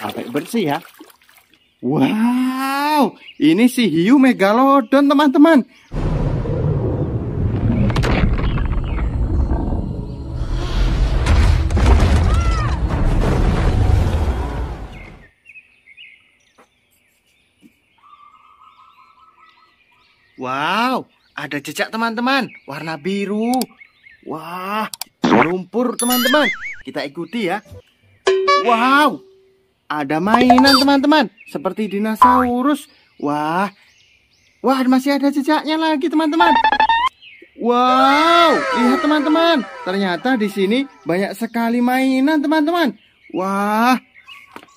sampai bersih ya. Wow, ini si hiu megalodon teman-teman. Wow, ada jejak teman-teman, warna biru. Wah, lumpur teman-teman. Kita ikuti ya. Wow, ada mainan teman-teman, seperti dinosaurus. Wah, wah masih ada jejaknya lagi teman-teman. Wow, lihat teman-teman. Ternyata di sini banyak sekali mainan teman-teman. Wah,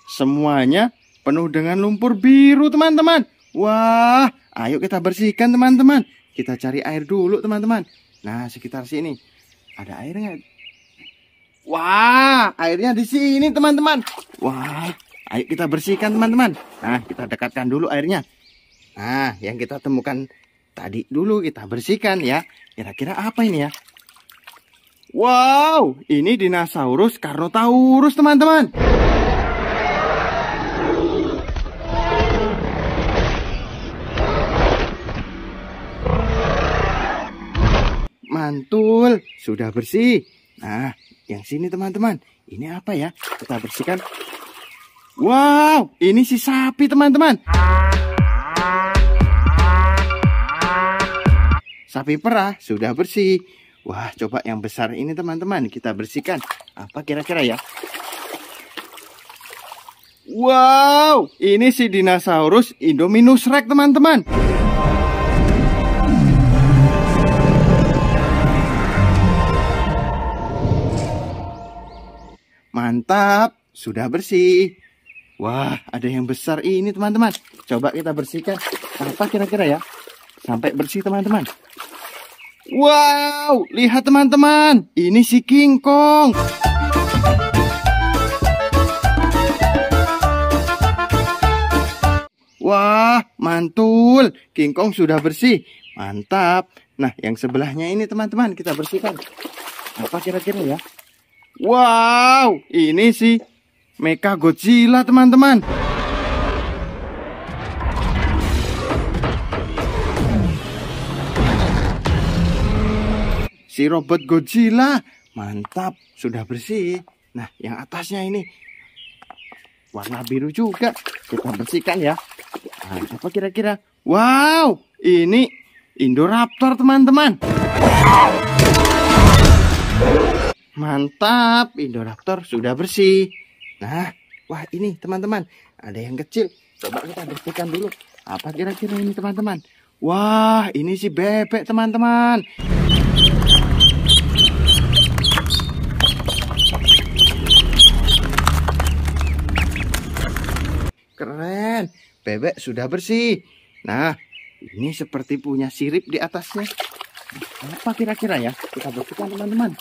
semuanya penuh dengan lumpur biru teman-teman. Wah, Ayo kita bersihkan teman-teman. Kita cari air dulu teman-teman. Nah sekitar sini ada airnya. Wah airnya di sini teman-teman. Wah ayo kita bersihkan teman-teman. Nah kita dekatkan dulu airnya. Nah yang kita temukan tadi dulu kita bersihkan ya. Kira-kira apa ini ya? Wow ini dinosaurus Carnotaurus teman-teman. mantul. Sudah bersih. Nah, yang sini teman-teman. Ini apa ya? Kita bersihkan. Wow, ini si sapi teman-teman. Sapi perah sudah bersih. Wah, coba yang besar ini teman-teman. Kita bersihkan. Apa kira-kira ya? Wow, ini si dinosaurus Indominus Rex teman-teman. Mantap, sudah bersih. Wah, ada yang besar ini teman-teman. Coba kita bersihkan. Apa kira-kira ya? Sampai bersih teman-teman. Wow, lihat teman-teman. Ini si King Kong. Wah, mantul. King Kong sudah bersih. Mantap. Nah, yang sebelahnya ini teman-teman kita bersihkan. Apa kira-kira ya? Wow, ini sih Mecha Godzilla teman-teman. Si robot Godzilla, mantap, sudah bersih. Nah, yang atasnya ini warna biru juga. Kita bersihkan ya. Nah, apa kira-kira? Wow, ini Indoraptor teman-teman. Mantap, Indoraptor sudah bersih. Nah, wah ini teman-teman, ada yang kecil. Coba kita bersihkan dulu. Apa kira-kira ini teman-teman? Wah, ini si bebek teman-teman. Keren, bebek sudah bersih. Nah, ini seperti punya sirip di atasnya. Apa kira-kira ya? Kita bersihkan teman-teman.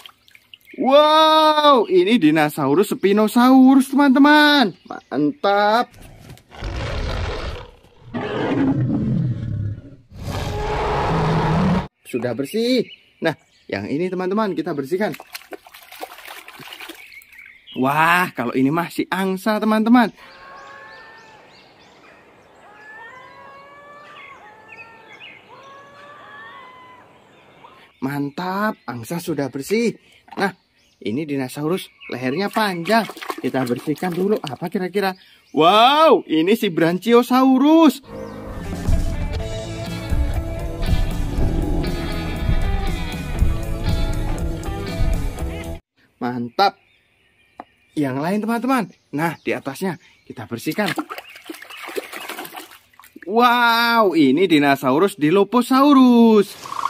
Wow, ini dinosaurus Spinosaurus, teman-teman. Mantap. Sudah bersih. Nah, yang ini teman-teman kita bersihkan. Wah, kalau ini masih angsa, teman-teman. Mantap, angsa sudah bersih. Nah, ini dinosaurus lehernya panjang. Kita bersihkan dulu. Apa kira-kira? Wow, ini si Brachiosaurus. Mantap. Yang lain teman-teman. Nah, di atasnya kita bersihkan. Wow, ini dinosaurus Dilophosaurus.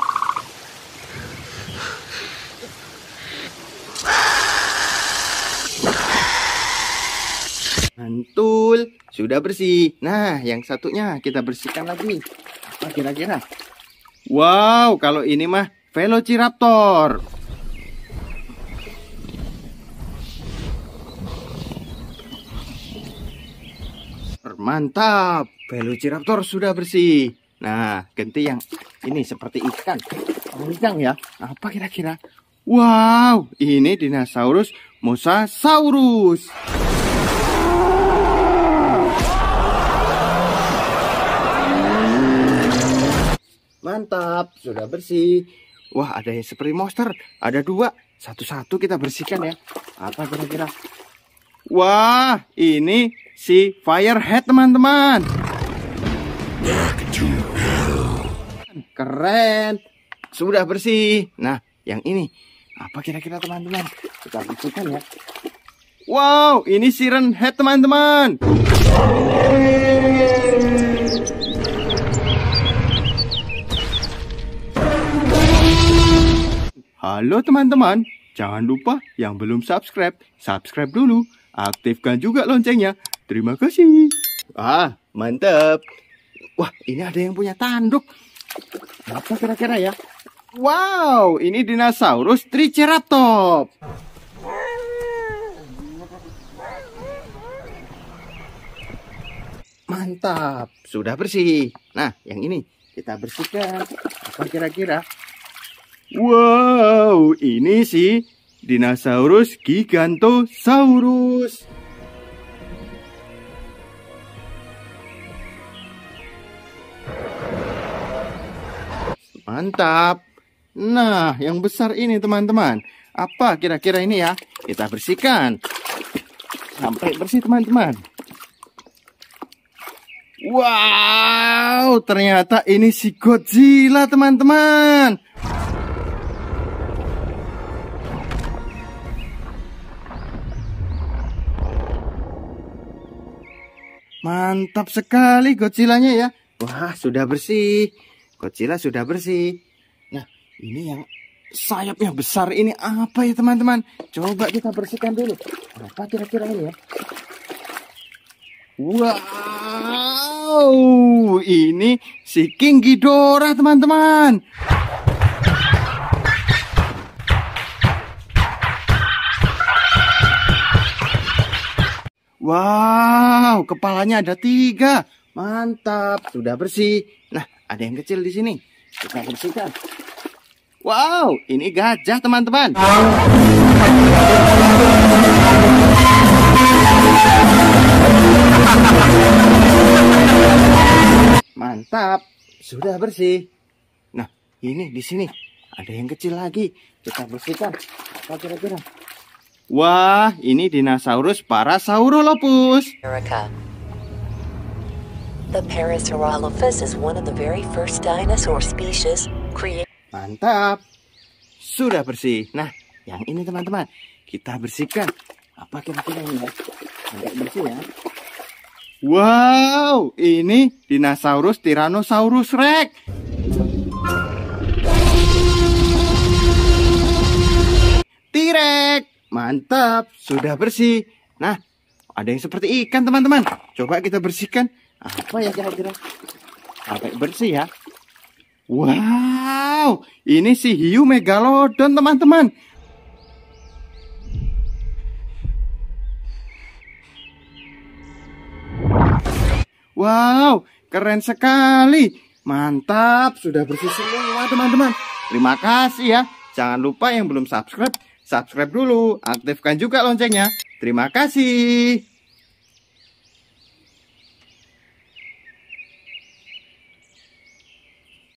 Mantul, sudah bersih. Nah, yang satunya kita bersihkan lagi. Apa kira-kira? Wow, kalau ini mah Velociraptor. Mantap, Velociraptor sudah bersih. Nah, ganti yang ini seperti ikan. Panjang ya. Apa kira-kira? Wow, ini dinosaurus Mosasaurus. Mantap, sudah bersih. Wah, ada yang seperti monster. Ada dua. Satu-satu kita bersihkan ya. Apa kira-kira? Wah, ini si Firehead teman-teman. Keren. Sudah bersih. Nah, yang ini. Apa kira-kira teman-teman? Kita bersihkan ya. Wow, ini Siren Head teman-teman. Halo teman-teman, jangan lupa yang belum subscribe, subscribe dulu. Aktifkan juga loncengnya. Terima kasih. Ah, mantap. Wah, ini ada yang punya tanduk. Apa kira-kira ya? Wow, ini dinosaurus Triceratops. Mantap, sudah bersih. Nah, yang ini kita bersihkan. Apa kira-kira? Wow, ini sih dinosaurus Gigantosaurus. Mantap. Nah, yang besar ini teman-teman. Apa kira-kira ini ya? Kita bersihkan. Sampai bersih teman-teman. Wow, ternyata ini si Godzilla teman-teman. Mantap sekali Godzillanya ya. Wah, sudah bersih. Godzilla sudah bersih. Nah, ini yang sayapnya besar ini apa ya teman-teman? Coba kita bersihkan dulu. Apa kira-kira ini ya? Wow, ini si King Ghidorah teman-teman. Wow, kepalanya ada tiga. Mantap, sudah bersih. Nah, ada yang kecil di sini. Kita bersihkan. Wow, ini gajah teman-teman. Mantap, sudah bersih. Nah, ini di sini ada yang kecil lagi. Kita bersihkan. Apa kira-kira? Wah, ini dinosaurus Parasaurolophus. America. The Parasaurolophus is one of the very first dinosaur species created. Mantap. Sudah bersih. Nah, yang ini teman-teman, kita bersihkan. Apa kira-kira ini ya? Agak bersih ya. Wow, ini dinosaurus Tyrannosaurus Rex. T-Rex. Mantap, sudah bersih. Nah, ada yang seperti ikan teman-teman. Coba kita bersihkan. Apa ya kira-kira? Sampai bersih ya. Wow, ini si hiu megalodon teman-teman. Wow, keren sekali. Mantap, sudah bersih semua teman-teman. Terima kasih ya. Jangan lupa yang belum subscribe, subscribe dulu. Aktifkan juga loncengnya. Terima kasih.